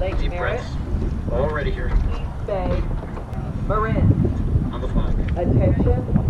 Lake Deep Merritt. Breaths. Already here. East Bay. Marin. On the flag. Attention.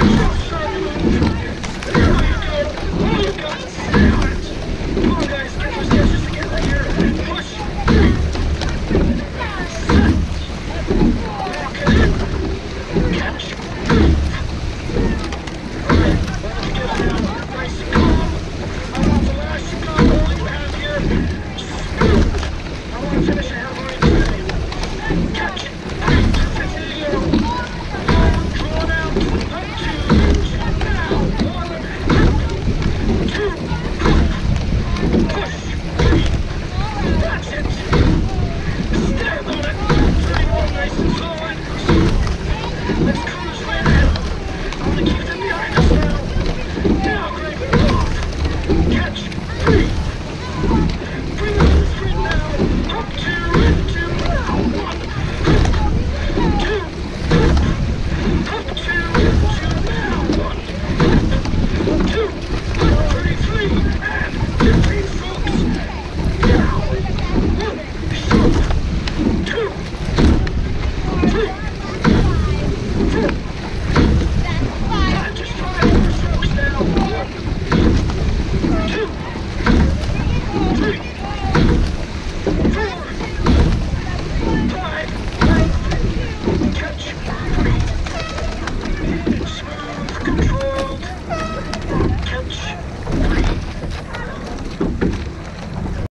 Deus!